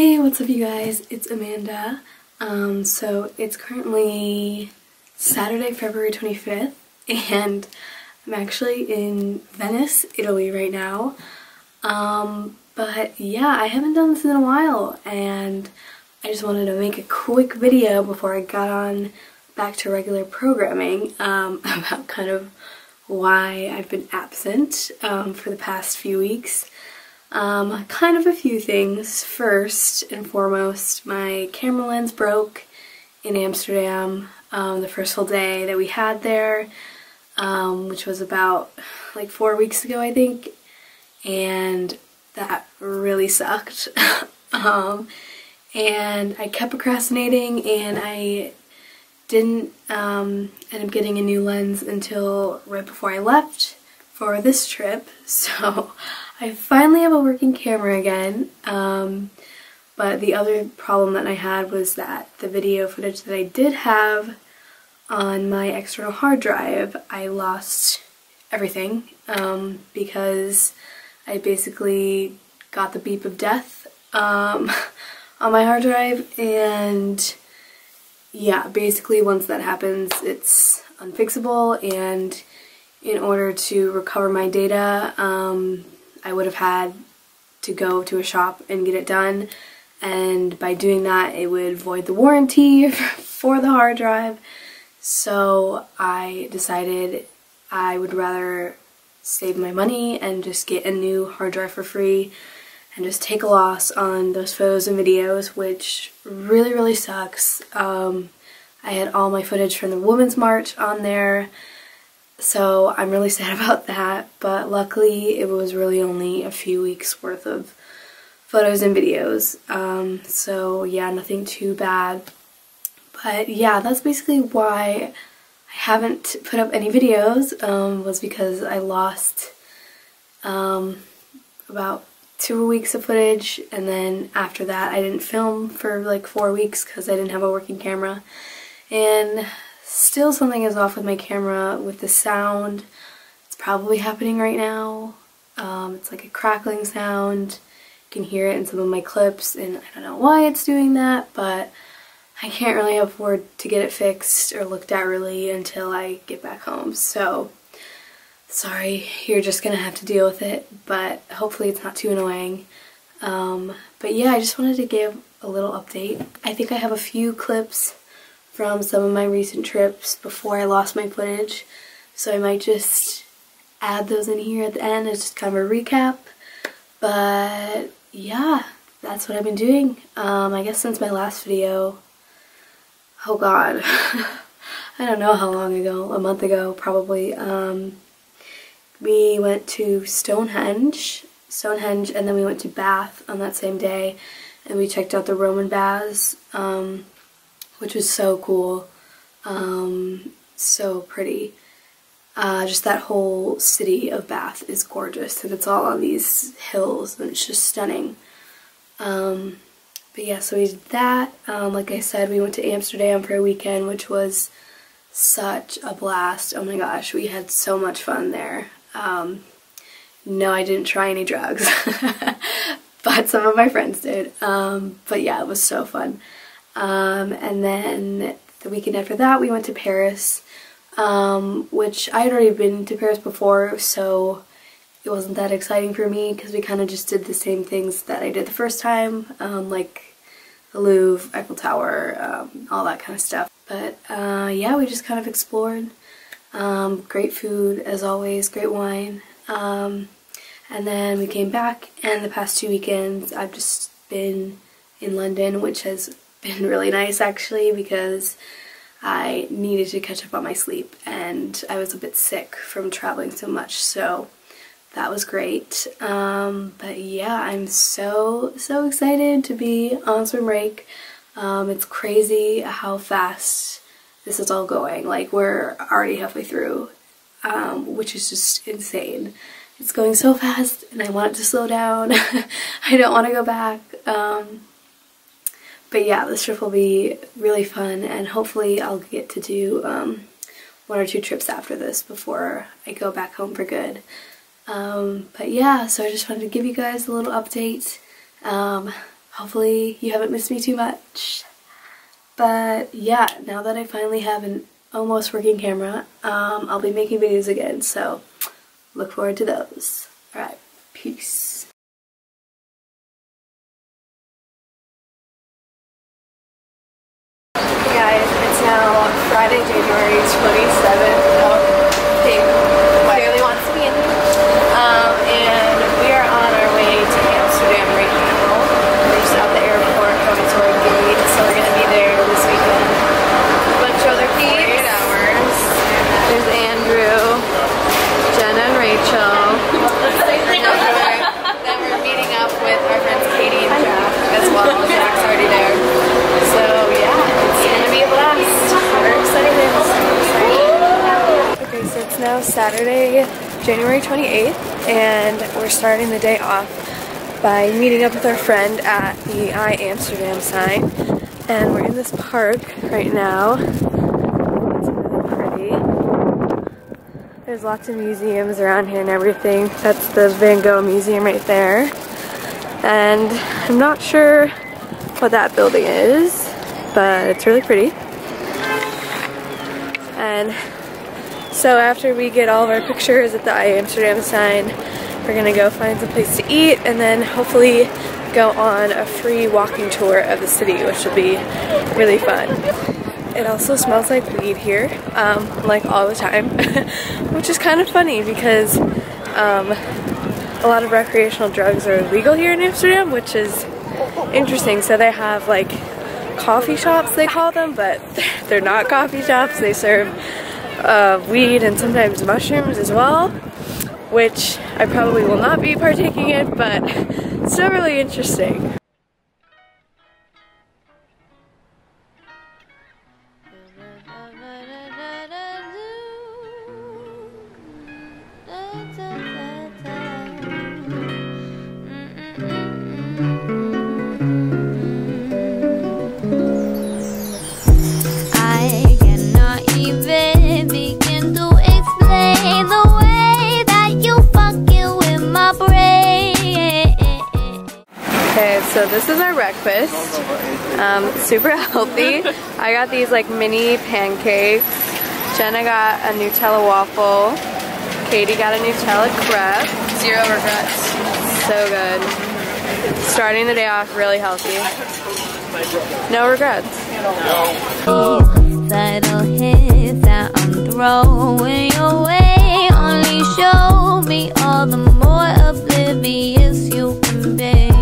Hey, what's up you guys? It's Amanda. Um, so it's currently Saturday, February 25th, and I'm actually in Venice, Italy right now. Um, but yeah, I haven't done this in a while, and I just wanted to make a quick video before I got on back to regular programming um, about kind of why I've been absent um, for the past few weeks. Um, kind of a few things. First and foremost, my camera lens broke in Amsterdam um, the first full day that we had there, um, which was about like four weeks ago, I think, and that really sucked. um, and I kept procrastinating, and I didn't um, end up getting a new lens until right before I left for this trip. So I finally have a working camera again, um, but the other problem that I had was that the video footage that I did have on my external hard drive, I lost everything um, because I basically got the beep of death um, on my hard drive and yeah, basically once that happens it's unfixable and in order to recover my data um, I would have had to go to a shop and get it done. And by doing that it would void the warranty for the hard drive. So I decided I would rather save my money and just get a new hard drive for free and just take a loss on those photos and videos which really really sucks. Um, I had all my footage from the Women's March on there so I'm really sad about that, but luckily it was really only a few weeks worth of photos and videos. Um, so yeah, nothing too bad. But yeah, that's basically why I haven't put up any videos, um, was because I lost um, about two weeks of footage and then after that I didn't film for like four weeks because I didn't have a working camera. And Still something is off with my camera with the sound. It's probably happening right now. Um, it's like a crackling sound. You can hear it in some of my clips and I don't know why it's doing that, but I can't really afford to get it fixed or looked at really until I get back home. So sorry, you're just gonna have to deal with it, but hopefully it's not too annoying. Um, but yeah, I just wanted to give a little update. I think I have a few clips from some of my recent trips before I lost my footage. So I might just add those in here at the end as just kind of a recap. But yeah, that's what I've been doing. Um, I guess since my last video, oh god, I don't know how long ago, a month ago probably, um, we went to Stonehenge, Stonehenge, and then we went to Bath on that same day, and we checked out the Roman baths. Um, which was so cool. Um, so pretty. Uh, just that whole city of Bath is gorgeous and it's all on these hills and it's just stunning. Um, but yeah, so we did that. Um, like I said, we went to Amsterdam for a weekend, which was such a blast. Oh my gosh, we had so much fun there. Um, no, I didn't try any drugs, but some of my friends did. Um, but yeah, it was so fun. Um, and then the weekend after that, we went to Paris, um, which I had already been to Paris before, so it wasn't that exciting for me because we kind of just did the same things that I did the first time, um, like the Louvre, Eiffel Tower, um, all that kind of stuff. But uh, yeah, we just kind of explored. Um, great food, as always, great wine. Um, and then we came back, and the past two weekends I've just been in London, which has been really nice actually because I needed to catch up on my sleep and I was a bit sick from traveling so much so that was great. Um, but yeah, I'm so, so excited to be on swim break. Um, it's crazy how fast this is all going. Like we're already halfway through, um, which is just insane. It's going so fast and I want it to slow down. I don't want to go back. But yeah, this trip will be really fun and hopefully I'll get to do um, one or two trips after this before I go back home for good. Um, but yeah, so I just wanted to give you guys a little update. Um, hopefully you haven't missed me too much. But yeah, now that I finally have an almost working camera, um, I'll be making videos again, so look forward to those. Alright, peace. Hey guys, it's now Friday, January 27th. Oh, Dave clearly wants to be in here. Um, and we are on our way to Amsterdam right now. We're just out the airport going to our gate, so we're gonna be there this weekend. A bunch of other peeps. hours. There's Andrew, Jenna and Rachel. then we're meeting up with our friends Katie and Jack as well. Jack's already there. So yeah, it's gonna be a blast. We're excited. So excited. Okay, so it's now Saturday, January 28th, and we're starting the day off by meeting up with our friend at the I Amsterdam sign. And we're in this park right now. It's really pretty. There's lots of museums around here and everything. That's the Van Gogh Museum right there. And I'm not sure what that building is, but it's really pretty. And so after we get all of our pictures at the I Amsterdam sign, we're gonna go find some place to eat and then hopefully go on a free walking tour of the city, which will be really fun. It also smells like weed here, um, like all the time, which is kind of funny because um, a lot of recreational drugs are legal here in Amsterdam, which is interesting. So they have like coffee shops, they call them, but they're not coffee shops. They serve uh, weed and sometimes mushrooms as well, which I probably will not be partaking in, but still really interesting. breakfast. Um, super healthy. I got these like mini pancakes. Jenna got a Nutella waffle. Katie got a Nutella crepe. Zero regrets. So good. Starting the day off really healthy. No regrets. No. That I'm throwing only show me all the more oblivious you can be.